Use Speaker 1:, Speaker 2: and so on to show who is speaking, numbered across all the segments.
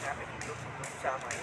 Speaker 1: namin yung sa mga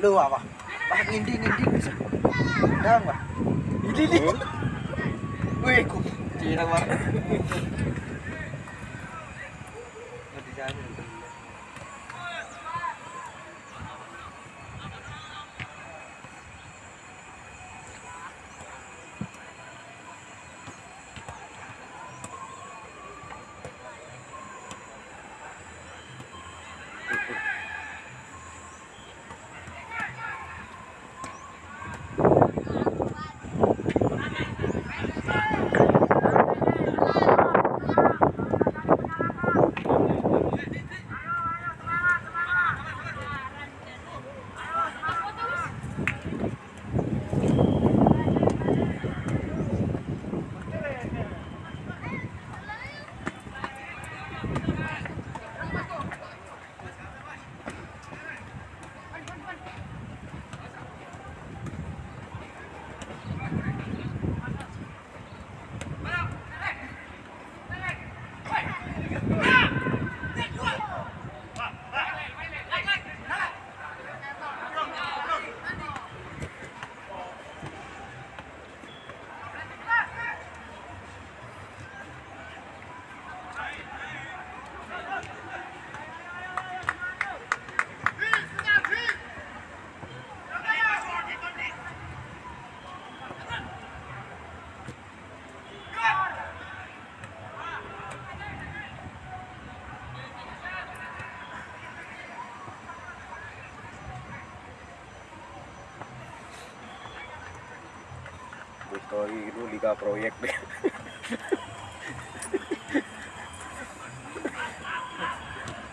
Speaker 2: Luar apa? Bah nginding nginding bisa. Dang bah. Ini ni, Weh ku. Tidak bah.
Speaker 3: Ito itu liga proyek deh.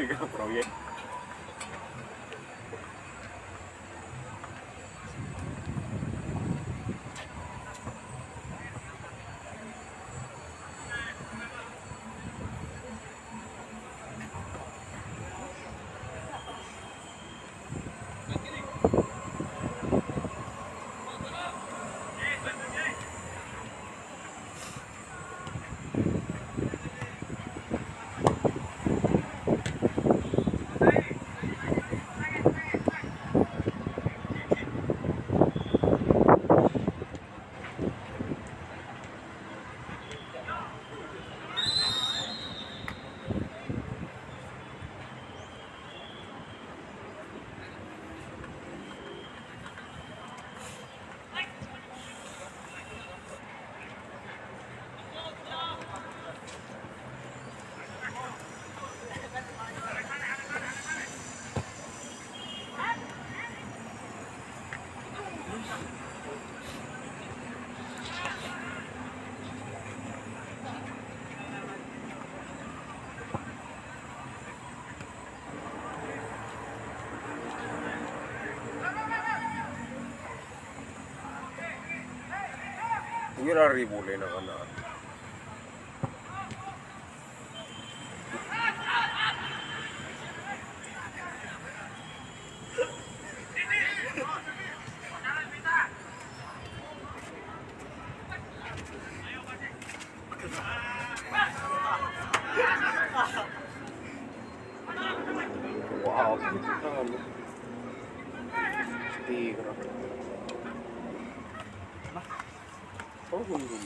Speaker 3: liga proyek. Ini lari বন্ধু